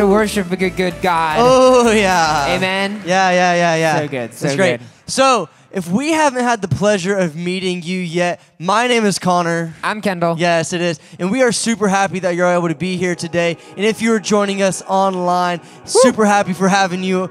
to worship a good, good God. Oh yeah. Amen. Yeah, yeah, yeah, yeah. So good, so That's great. good. So, if we haven't had the pleasure of meeting you yet, my name is Connor. I'm Kendall. Yes, it is. And we are super happy that you're able to be here today. And if you're joining us online, super happy for having you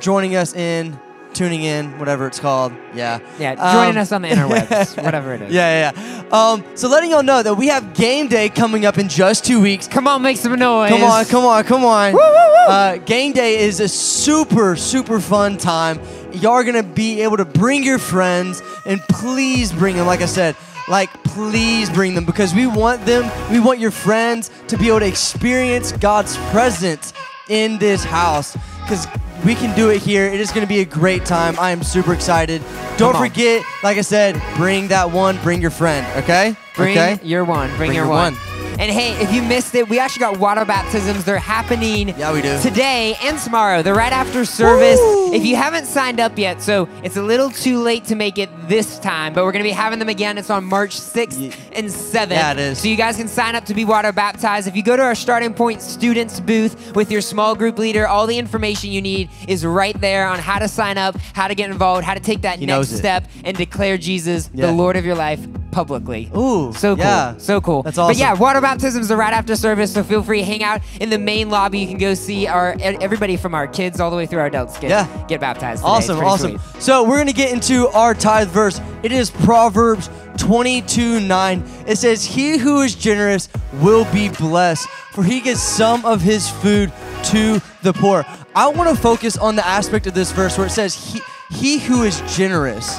joining us in, tuning in, whatever it's called. Yeah. Yeah, joining Um, us on the interwebs, whatever it is. Yeah, yeah, yeah. Um, so letting y'all know that we have game day coming up in just two weeks. Come on, make some noise. Come on, come on, come on. Woo, woo, woo. Uh, game day is a super, super fun time. Y'all are gonna be able to bring your friends, and please bring them. Like I said, like please bring them because we want them. We want your friends to be able to experience God's presence in this house because we can do it here. It is gonna be a great time. I am super excited. Don't forget, like I said, bring that one. Bring your friend. Okay. Bring okay. your one. Bring, Bring your, your one. one. And hey, if you missed it, we actually got water baptisms. They're happening Yeah, we do. today and tomorrow. They're right after service. Woo! If you haven't signed up yet, so it's a little too late to make it this time, but we're going to be having them again. It's on March 6th Ye- and 7th. Yeah, it is. So you guys can sign up to be water baptized. If you go to our starting point students booth with your small group leader, all the information you need is right there on how to sign up, how to get involved, how to take that He next step and declare Jesus Yeah. the Lord of your life publicly. Ooh, So cool. yeah. So cool. That's awesome. But yeah, water baptisms are right after service, so feel free to hang out in the main lobby. You can go see our everybody from our kids all the way through our adults get Yeah. get baptized. today. Awesome, awesome. sweet. So we're gonna get into our tithe verse. It is Proverbs 22 9. It says, He who is generous will be blessed, for he gives some of his food to the poor. I want to focus on the aspect of this verse where it says, He, he who is generous.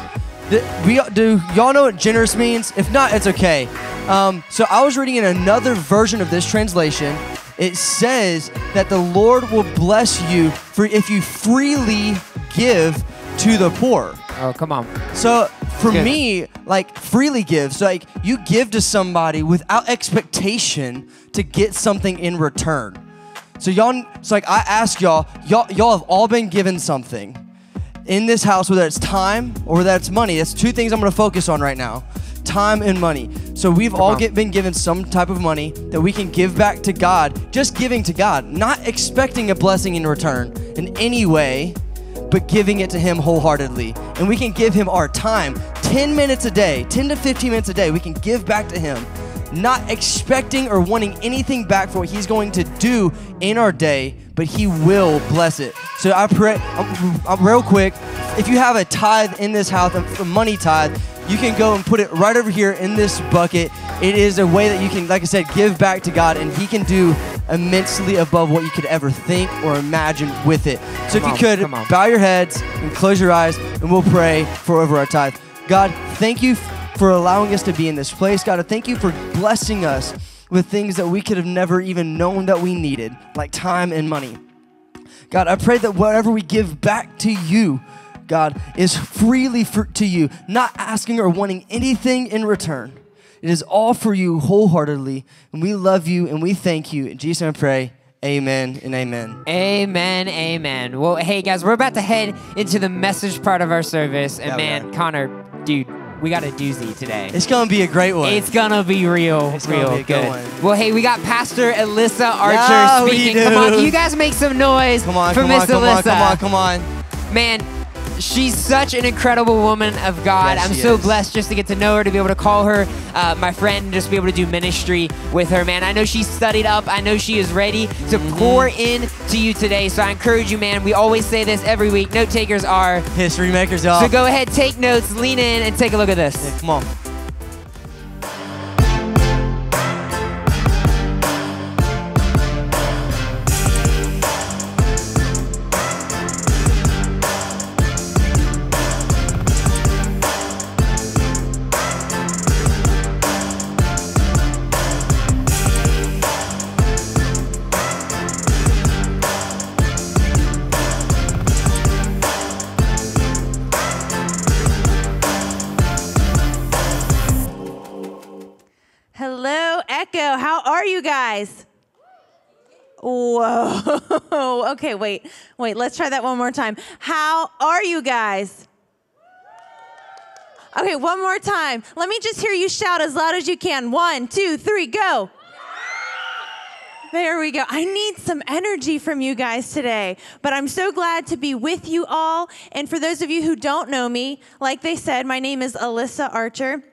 Do, we, do y'all know what generous means? If not, it's okay. Um, so I was reading in another version of this translation. It says that the Lord will bless you for if you freely give to the poor. Oh, come on. So for Good. me, like freely give. So like you give to somebody without expectation to get something in return. So y'all, so like I ask y'all, y'all, y'all have all been given something in this house, whether it's time or whether it's money. That's two things I'm gonna focus on right now. Time and money. So we've all uh-huh. get, been given some type of money that we can give back to God, just giving to God, not expecting a blessing in return in any way, but giving it to Him wholeheartedly. And we can give Him our time 10 minutes a day, 10 to 15 minutes a day. We can give back to Him, not expecting or wanting anything back for what He's going to do in our day, but He will bless it. So I pray, um, um, real quick, if you have a tithe in this house, a money tithe, you can go and put it right over here in this bucket. It is a way that you can, like I said, give back to God, and He can do immensely above what you could ever think or imagine with it. So Come if you on, could, bow your heads and close your eyes, and we'll pray for over our tithe. God, thank you for allowing us to be in this place. God, I thank you for blessing us with things that we could have never even known that we needed, like time and money. God, I pray that whatever we give back to you, God, is freely for, to you, not asking or wanting anything in return. It is all for you wholeheartedly, and we love you and we thank you. In Jesus' name I pray, amen and amen. Amen, amen. Well, hey guys, we're about to head into the message part of our service, and Yeah, man. Connor, dude, we got a doozy today. It's going to be a great one. It's gonna be real, It's real be good good. Well, hey, we got Pastor Alyssa Archer Yeah, speaking. Come on, you guys make some noise come on, for come Miss on, come on, come on, come on. Man, she's such an incredible woman of God. Yes, I'm so is. blessed just to get to know her, to be able to call her uh, my friend, and just be able to do ministry with her, man. I know she's studied up. I know she is ready to Mm-hmm. pour in to you today. So I encourage you, man. We always say this every week. Note takers are. History makers, y'all. So go ahead, take notes, lean in, and take a look at this. Yeah, come on. Whoa. okay, wait. Wait, let's try that one more time. How are you guys? Okay, one more time. Let me just hear you shout as loud as you can. One, two, three, go. There we go. I need some energy from you guys today, but I'm so glad to be with you all. And for those of you who don't know me, like they said, my name is Alyssa Archer.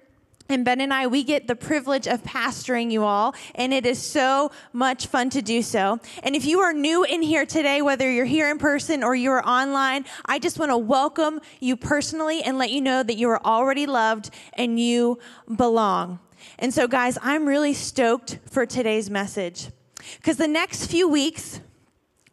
And Ben and I, we get the privilege of pastoring you all, and it is so much fun to do so. And if you are new in here today, whether you're here in person or you're online, I just want to welcome you personally and let you know that you are already loved and you belong. And so, guys, I'm really stoked for today's message because the next few weeks,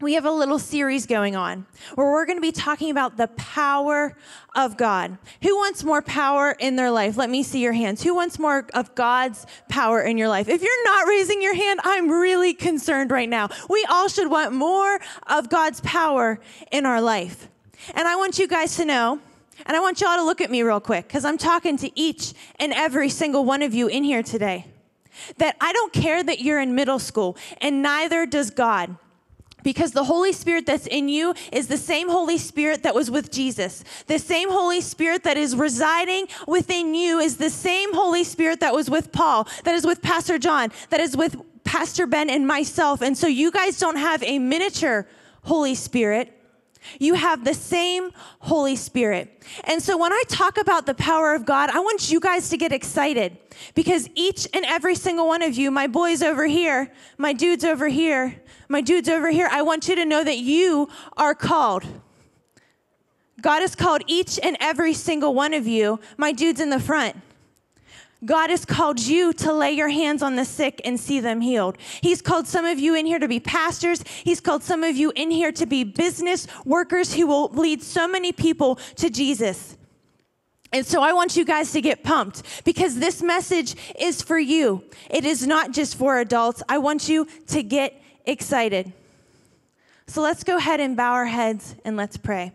we have a little series going on where we're going to be talking about the power of God. Who wants more power in their life? Let me see your hands. Who wants more of God's power in your life? If you're not raising your hand, I'm really concerned right now. We all should want more of God's power in our life. And I want you guys to know, and I want y'all to look at me real quick because I'm talking to each and every single one of you in here today. That I don't care that you're in middle school, and neither does God. Because the Holy Spirit that's in you is the same Holy Spirit that was with Jesus. The same Holy Spirit that is residing within you is the same Holy Spirit that was with Paul, that is with Pastor John, that is with Pastor Ben and myself. And so you guys don't have a miniature Holy Spirit. You have the same Holy Spirit. And so when I talk about the power of God, I want you guys to get excited because each and every single one of you, my boys over here, my dudes over here, my dudes over here, I want you to know that you are called. God has called each and every single one of you, my dudes in the front. God has called you to lay your hands on the sick and see them healed. He's called some of you in here to be pastors. He's called some of you in here to be business workers who will lead so many people to Jesus. And so I want you guys to get pumped because this message is for you. It is not just for adults. I want you to get excited. So let's go ahead and bow our heads and let's pray.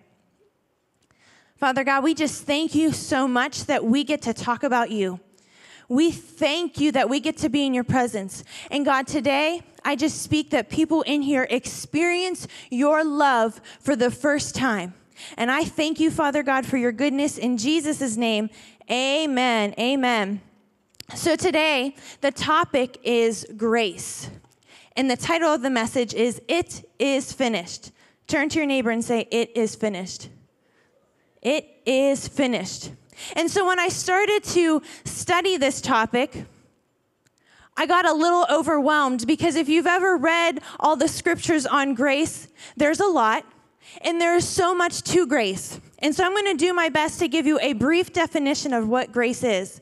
Father God, we just thank you so much that we get to talk about you. We thank you that we get to be in your presence. And God, today, I just speak that people in here experience your love for the first time. And I thank you, Father God, for your goodness in Jesus' name. Amen. Amen. So today, the topic is grace. And the title of the message is It is Finished. Turn to your neighbor and say, It is finished. It is finished. And so when I started to study this topic, I got a little overwhelmed because if you've ever read all the scriptures on grace, there's a lot, and there is so much to grace. And so I'm going to do my best to give you a brief definition of what grace is.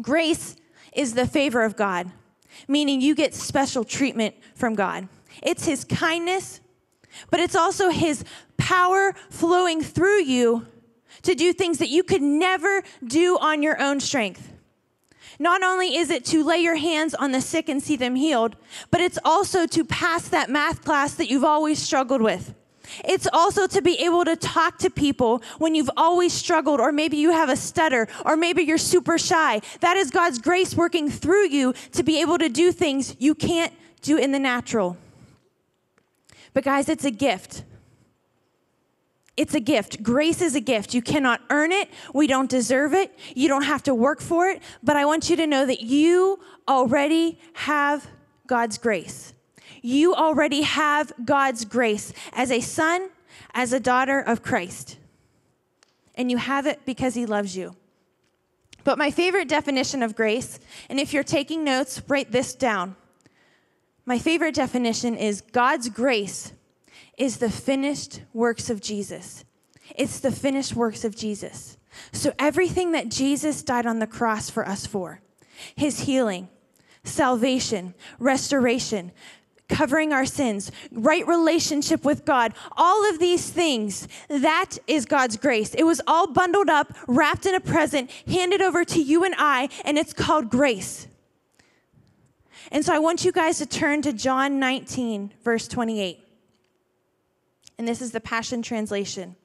Grace is the favor of God meaning you get special treatment from God. It's His kindness, but it's also His power flowing through you to do things that you could never do on your own strength. Not only is it to lay your hands on the sick and see them healed, but it's also to pass that math class that you've always struggled with. It's also to be able to talk to people when you've always struggled, or maybe you have a stutter, or maybe you're super shy. That is God's grace working through you to be able to do things you can't do in the natural. But, guys, it's a gift. It's a gift. Grace is a gift. You cannot earn it. We don't deserve it. You don't have to work for it. But I want you to know that you already have God's grace. You already have God's grace as a son, as a daughter of Christ. And you have it because he loves you. But my favorite definition of grace, and if you're taking notes, write this down. My favorite definition is God's grace is the finished works of Jesus. It's the finished works of Jesus. So everything that Jesus died on the cross for us for, his healing, salvation, restoration, covering our sins, right relationship with God, all of these things, that is God's grace. It was all bundled up, wrapped in a present, handed over to you and I, and it's called grace. And so I want you guys to turn to John 19, verse 28. And this is the Passion Translation.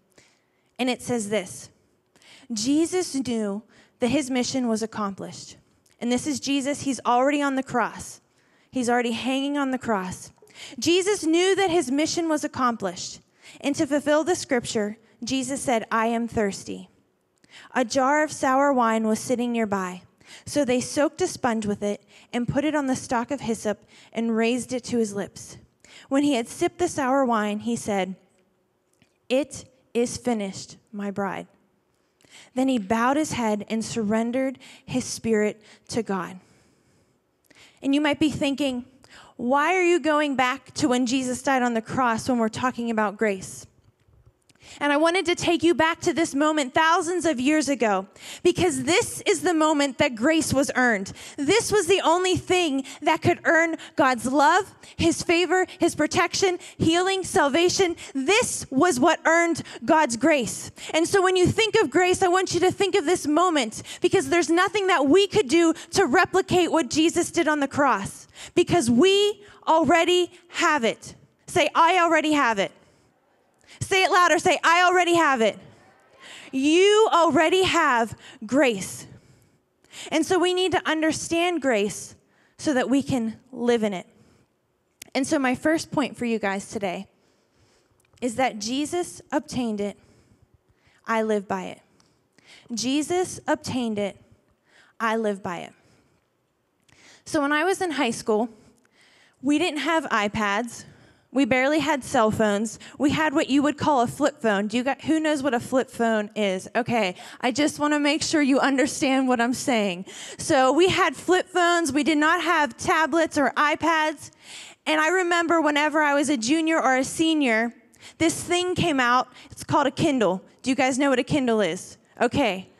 And it says this Jesus knew that his mission was accomplished. And this is Jesus, he's already on the cross. He's already hanging on the cross. Jesus knew that his mission was accomplished. And to fulfill the scripture, Jesus said, I am thirsty. A jar of sour wine was sitting nearby. So they soaked a sponge with it and put it on the stalk of hyssop and raised it to his lips. When he had sipped the sour wine, he said, It is finished, my bride. Then he bowed his head and surrendered his spirit to God. And you might be thinking, why are you going back to when Jesus died on the cross when we're talking about grace? And I wanted to take you back to this moment thousands of years ago because this is the moment that grace was earned. This was the only thing that could earn God's love, His favor, His protection, healing, salvation. This was what earned God's grace. And so when you think of grace, I want you to think of this moment because there's nothing that we could do to replicate what Jesus did on the cross because we already have it. Say, I already have it. Say it louder. Say, I already have it. You already have grace. And so we need to understand grace so that we can live in it. And so, my first point for you guys today is that Jesus obtained it, I live by it. Jesus obtained it, I live by it. So, when I was in high school, we didn't have iPads, we barely had cell phones. We had what you would call a flip phone. Do you got, who knows what a flip phone is? Okay, I just want to make sure you understand what I'm saying. So we had flip phones. We did not have tablets or iPads. And I remember whenever I was a junior or a senior, this thing came out. It's called a Kindle. Do you guys know what a Kindle is? Okay.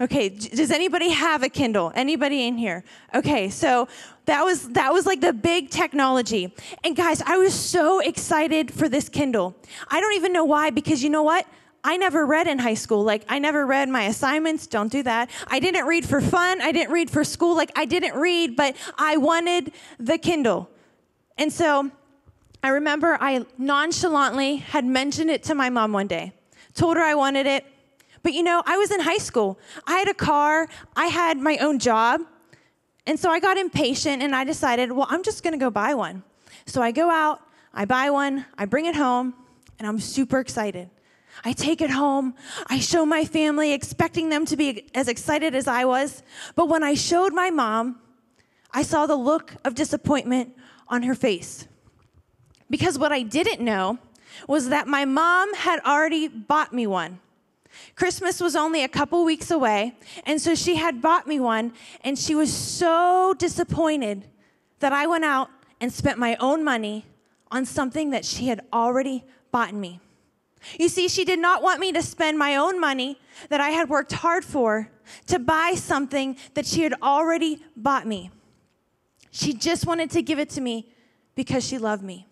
Okay, does anybody have a Kindle? Anybody in here? Okay, so that was that was like the big technology. And guys, I was so excited for this Kindle. I don't even know why because you know what? I never read in high school. Like, I never read my assignments. Don't do that. I didn't read for fun. I didn't read for school. Like, I didn't read, but I wanted the Kindle. And so I remember I nonchalantly had mentioned it to my mom one day, told her I wanted it. But you know, I was in high school. I had a car, I had my own job. And so I got impatient and I decided, well, I'm just gonna go buy one. So I go out, I buy one, I bring it home, and I'm super excited. I take it home. I show my family, expecting them to be as excited as I was. But when I showed my mom, I saw the look of disappointment on her face. Because what I didn't know was that my mom had already bought me one. Christmas was only a couple weeks away, and so she had bought me one, and she was so disappointed that I went out and spent my own money on something that she had already bought me. You see, she did not want me to spend my own money that I had worked hard for to buy something that she had already bought me. She just wanted to give it to me because she loved me.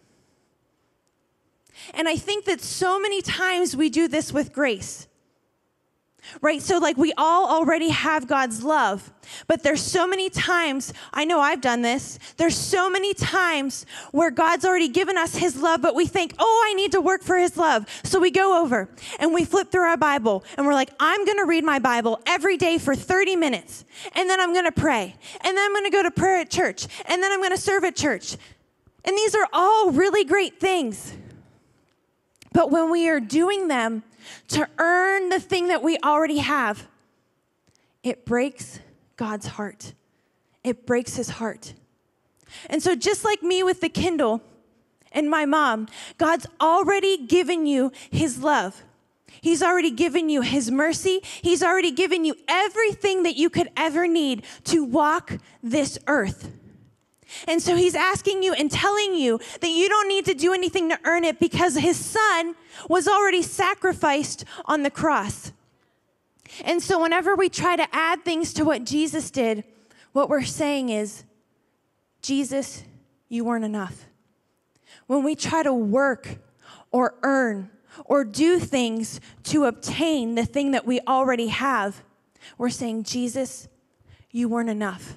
And I think that so many times we do this with grace right? So, like, we all already have God's love, but there's so many times, I know I've done this, there's so many times where God's already given us His love, but we think, oh, I need to work for His love. So we go over and we flip through our Bible and we're like, I'm gonna read my Bible every day for 30 minutes, and then I'm gonna pray, and then I'm gonna go to prayer at church, and then I'm gonna serve at church. And these are all really great things. But when we are doing them to earn the thing that we already have, it breaks God's heart. It breaks his heart. And so, just like me with the Kindle and my mom, God's already given you his love. He's already given you his mercy. He's already given you everything that you could ever need to walk this earth. And so he's asking you and telling you that you don't need to do anything to earn it because his son was already sacrificed on the cross. And so whenever we try to add things to what Jesus did, what we're saying is, Jesus, you weren't enough. When we try to work or earn or do things to obtain the thing that we already have, we're saying, Jesus, you weren't enough.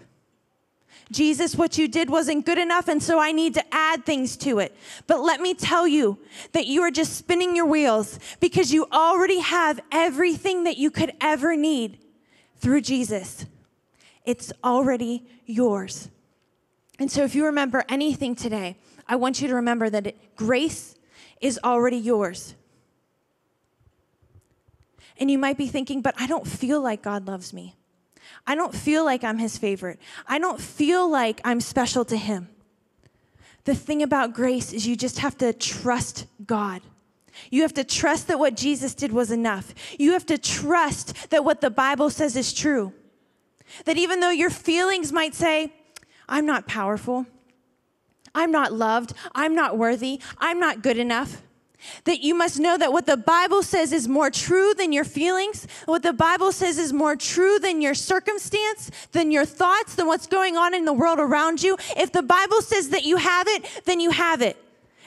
Jesus, what you did wasn't good enough, and so I need to add things to it. But let me tell you that you are just spinning your wheels because you already have everything that you could ever need through Jesus. It's already yours. And so if you remember anything today, I want you to remember that it, grace is already yours. And you might be thinking, but I don't feel like God loves me. I don't feel like I'm his favorite. I don't feel like I'm special to him. The thing about grace is you just have to trust God. You have to trust that what Jesus did was enough. You have to trust that what the Bible says is true. That even though your feelings might say, I'm not powerful, I'm not loved, I'm not worthy, I'm not good enough, that you must know that what the Bible says is more true than your feelings, what the Bible says is more true than your circumstance, than your thoughts, than what's going on in the world around you. If the Bible says that you have it, then you have it.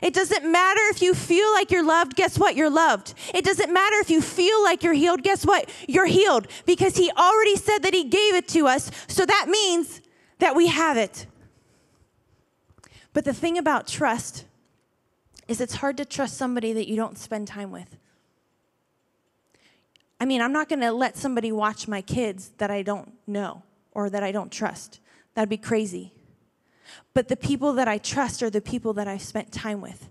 It doesn't matter if you feel like you're loved, guess what? You're loved. It doesn't matter if you feel like you're healed, guess what? You're healed because He already said that He gave it to us. So that means that we have it. But the thing about trust is it's hard to trust somebody that you don't spend time with. I mean, I'm not going to let somebody watch my kids that I don't know or that I don't trust. That'd be crazy. But the people that I trust are the people that I've spent time with,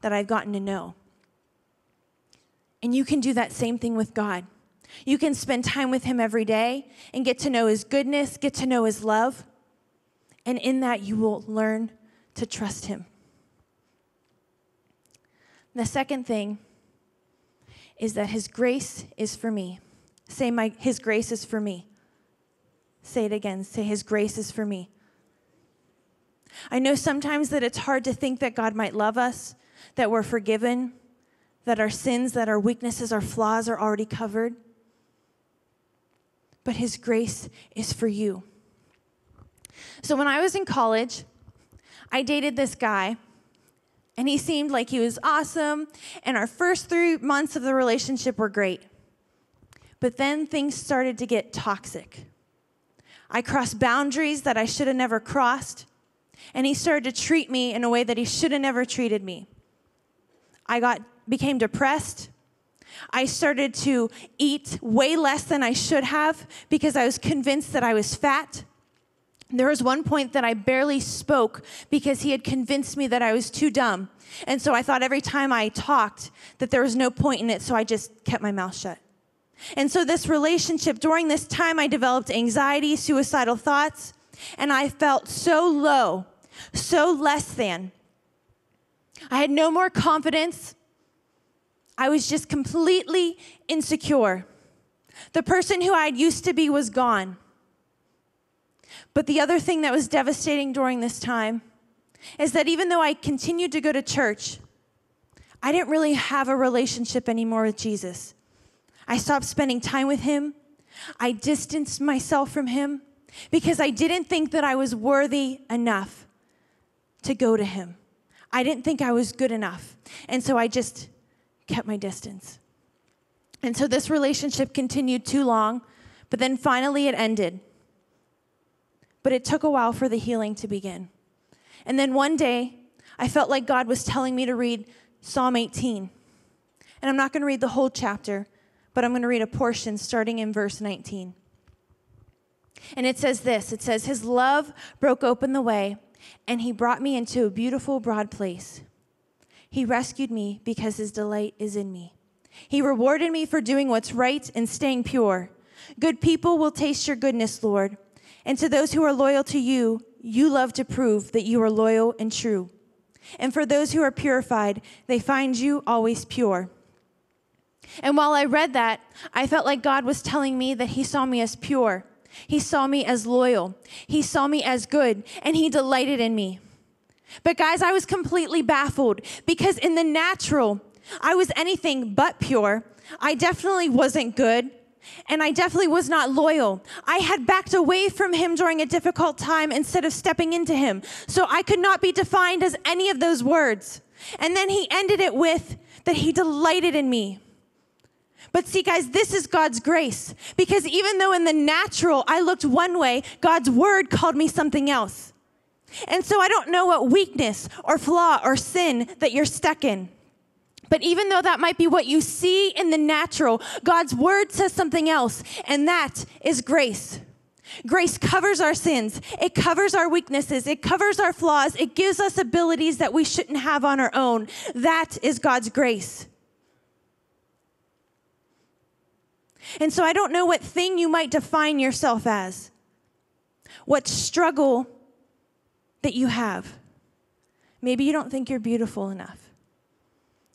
that I've gotten to know. And you can do that same thing with God. You can spend time with Him every day and get to know His goodness, get to know His love. And in that, you will learn to trust Him. The second thing is that His grace is for me. Say, my, His grace is for me. Say it again. Say, His grace is for me. I know sometimes that it's hard to think that God might love us, that we're forgiven, that our sins, that our weaknesses, our flaws are already covered. But His grace is for you. So when I was in college, I dated this guy and he seemed like he was awesome. And our first three months of the relationship were great. But then things started to get toxic. I crossed boundaries that I should have never crossed. And he started to treat me in a way that he should have never treated me. I got became depressed. I started to eat way less than I should have because I was convinced that I was fat. There was one point that I barely spoke because he had convinced me that I was too dumb. And so I thought every time I talked that there was no point in it, so I just kept my mouth shut. And so, this relationship, during this time, I developed anxiety, suicidal thoughts, and I felt so low, so less than. I had no more confidence. I was just completely insecure. The person who I used to be was gone. But the other thing that was devastating during this time is that even though I continued to go to church, I didn't really have a relationship anymore with Jesus. I stopped spending time with him. I distanced myself from him because I didn't think that I was worthy enough to go to him. I didn't think I was good enough. And so I just kept my distance. And so this relationship continued too long, but then finally it ended. But it took a while for the healing to begin. And then one day, I felt like God was telling me to read Psalm 18. And I'm not going to read the whole chapter, but I'm going to read a portion starting in verse 19. And it says this it says, His love broke open the way, and he brought me into a beautiful, broad place. He rescued me because his delight is in me. He rewarded me for doing what's right and staying pure. Good people will taste your goodness, Lord. And to those who are loyal to you, you love to prove that you are loyal and true. And for those who are purified, they find you always pure. And while I read that, I felt like God was telling me that He saw me as pure. He saw me as loyal. He saw me as good, and He delighted in me. But guys, I was completely baffled because in the natural, I was anything but pure. I definitely wasn't good and I definitely was not loyal. I had backed away from him during a difficult time instead of stepping into him. So I could not be defined as any of those words. And then he ended it with that he delighted in me. But see, guys, this is God's grace. Because even though in the natural I looked one way, God's word called me something else. And so I don't know what weakness or flaw or sin that you're stuck in. But even though that might be what you see in the natural, God's word says something else, and that is grace. Grace covers our sins, it covers our weaknesses, it covers our flaws, it gives us abilities that we shouldn't have on our own. That is God's grace. And so I don't know what thing you might define yourself as, what struggle that you have. Maybe you don't think you're beautiful enough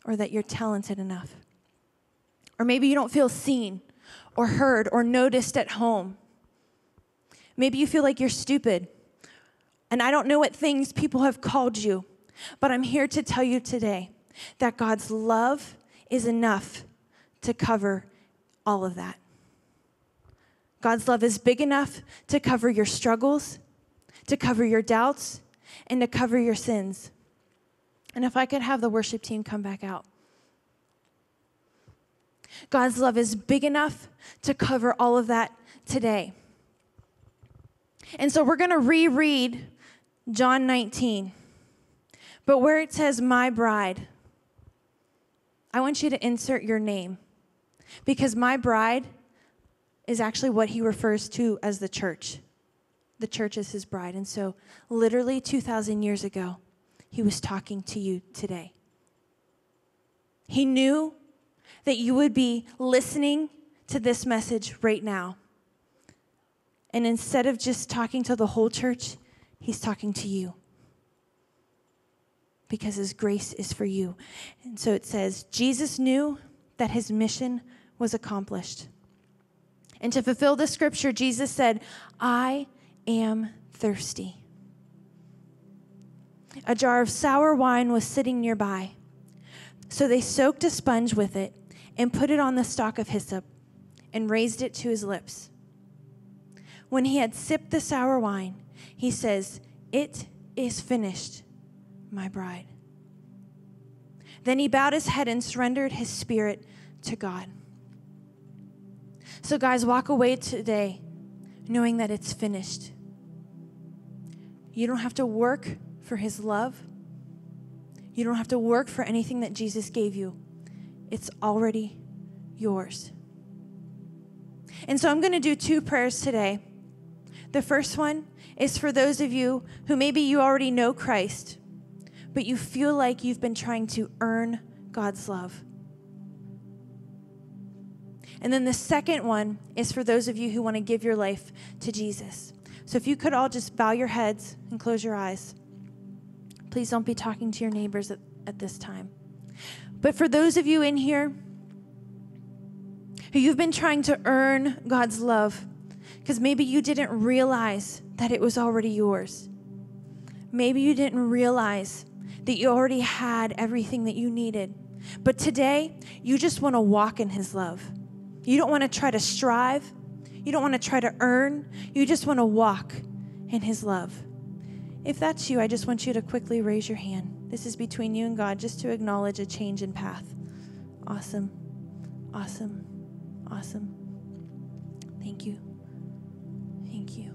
or that you're talented enough. Or maybe you don't feel seen or heard or noticed at home. Maybe you feel like you're stupid. And I don't know what things people have called you, but I'm here to tell you today that God's love is enough to cover all of that. God's love is big enough to cover your struggles, to cover your doubts, and to cover your sins. And if I could have the worship team come back out. God's love is big enough to cover all of that today. And so we're going to reread John 19. But where it says, My bride, I want you to insert your name because my bride is actually what he refers to as the church. The church is his bride. And so, literally 2,000 years ago, he was talking to you today. He knew that you would be listening to this message right now. And instead of just talking to the whole church, he's talking to you. Because his grace is for you. And so it says, Jesus knew that his mission was accomplished. And to fulfill the scripture, Jesus said, I am thirsty. A jar of sour wine was sitting nearby. So they soaked a sponge with it and put it on the stalk of hyssop and raised it to his lips. When he had sipped the sour wine, he says, It is finished, my bride. Then he bowed his head and surrendered his spirit to God. So, guys, walk away today knowing that it's finished. You don't have to work for his love. You don't have to work for anything that Jesus gave you. It's already yours. And so I'm going to do two prayers today. The first one is for those of you who maybe you already know Christ, but you feel like you've been trying to earn God's love. And then the second one is for those of you who want to give your life to Jesus. So if you could all just bow your heads and close your eyes. Please don't be talking to your neighbors at, at this time. But for those of you in here who you've been trying to earn God's love, because maybe you didn't realize that it was already yours. Maybe you didn't realize that you already had everything that you needed. But today, you just want to walk in His love. You don't want to try to strive. You don't want to try to earn. You just want to walk in His love. If that's you, I just want you to quickly raise your hand. This is between you and God, just to acknowledge a change in path. Awesome. Awesome. Awesome. Thank you. Thank you.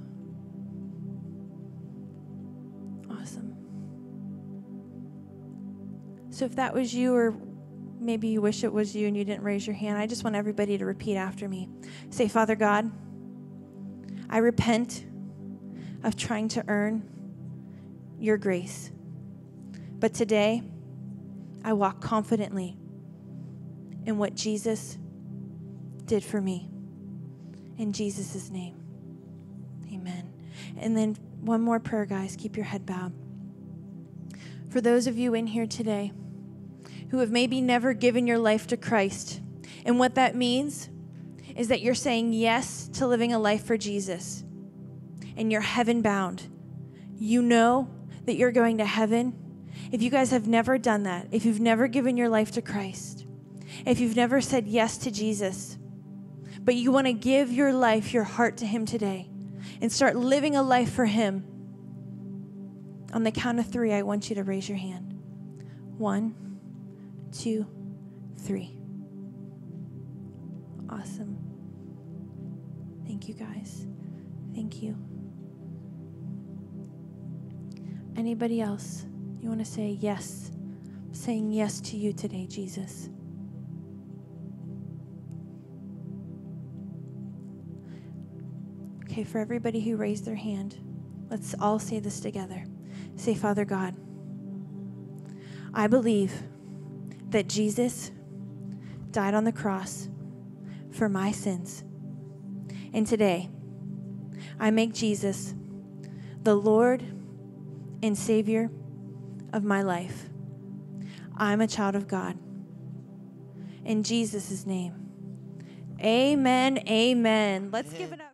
Awesome. So if that was you, or maybe you wish it was you and you didn't raise your hand, I just want everybody to repeat after me. Say, Father God, I repent of trying to earn your grace. But today, I walk confidently in what Jesus did for me. In Jesus' name, amen. And then one more prayer, guys. Keep your head bowed. For those of you in here today who have maybe never given your life to Christ, and what that means is that you're saying yes to living a life for Jesus and you're heaven bound. You know that you're going to heaven, if you guys have never done that, if you've never given your life to Christ, if you've never said yes to Jesus, but you want to give your life, your heart to Him today, and start living a life for Him, on the count of three, I want you to raise your hand. One, two, three. Awesome. Thank you, guys. Thank you. Anybody else? You want to say yes? I'm saying yes to you today, Jesus. Okay, for everybody who raised their hand, let's all say this together. Say, Father God, I believe that Jesus died on the cross for my sins. And today, I make Jesus the Lord and Savior of my life. I'm a child of God. In Jesus' name. Amen. Amen. Let's give it up.